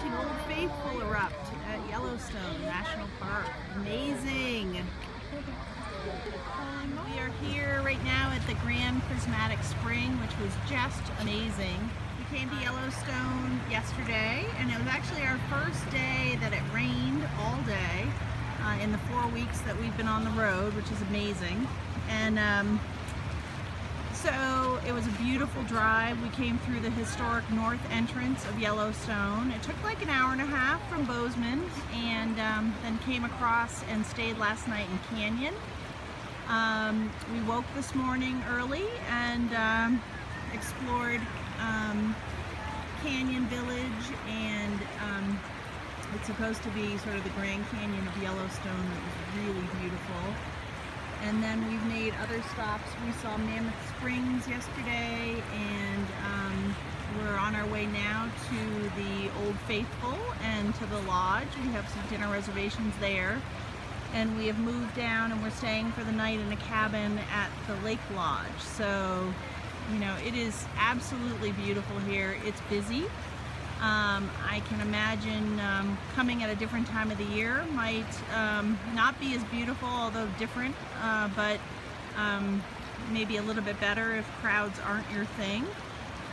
watching Old Faithful erupt at Yellowstone National Park. Amazing. We are here right now at the Grand Prismatic Spring, which was just amazing. We came to Yellowstone yesterday, and it was actually our first day that it rained all day uh, in the four weeks that we've been on the road, which is amazing. And um, was a beautiful drive. We came through the historic north entrance of Yellowstone. It took like an hour and a half from Bozeman and um, then came across and stayed last night in Canyon. Um, we woke this morning early and um, explored um, Canyon Village and um, it's supposed to be sort of the Grand Canyon of Yellowstone that was really beautiful. And then we've made other stops. We saw Mammoth Springs yesterday and um, we're on our way now to the Old Faithful and to the lodge. We have some dinner reservations there. And we have moved down and we're staying for the night in a cabin at the Lake Lodge. So, you know, it is absolutely beautiful here. It's busy. Um, I can imagine um, coming at a different time of the year might um, not be as beautiful, although different, uh, but um, maybe a little bit better if crowds aren't your thing.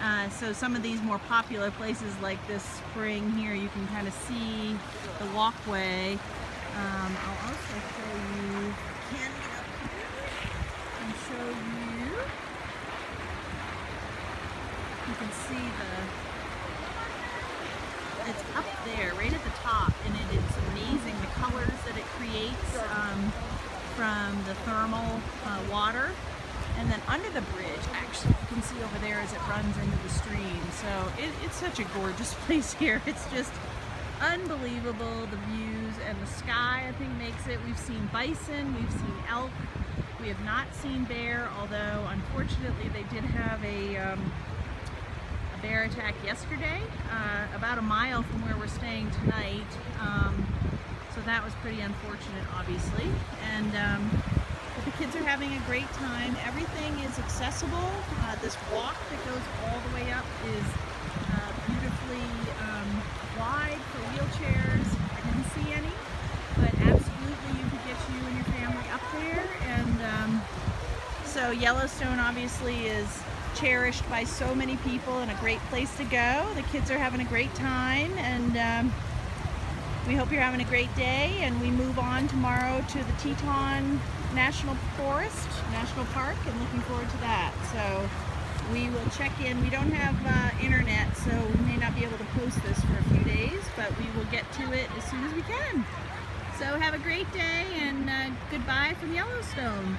Uh, so some of these more popular places like this spring here, you can kind of see the walkway. Um, I'll also show you, can get up here and show you, you can see the it's up there, right at the top, and it is amazing the colors that it creates um, from the thermal uh, water. And then under the bridge, actually, you can see over there as it runs into the stream. So it, it's such a gorgeous place here. It's just unbelievable, the views and the sky, I think, makes it. We've seen bison, we've seen elk, we have not seen bear, although unfortunately they did have a um, bear attack yesterday, uh, about a mile from where we're staying tonight. Um, so that was pretty unfortunate, obviously. And um, the kids are having a great time. Everything is accessible. Uh, this walk that goes all the way up is uh, beautifully um, wide for wheelchairs. I didn't see any, but absolutely you could get you and your family up there. And um, so Yellowstone obviously is cherished by so many people and a great place to go. The kids are having a great time and um, we hope you're having a great day and we move on tomorrow to the Teton National Forest, National Park and looking forward to that. So we will check in. We don't have uh, internet so we may not be able to post this for a few days but we will get to it as soon as we can. So have a great day and uh, goodbye from Yellowstone.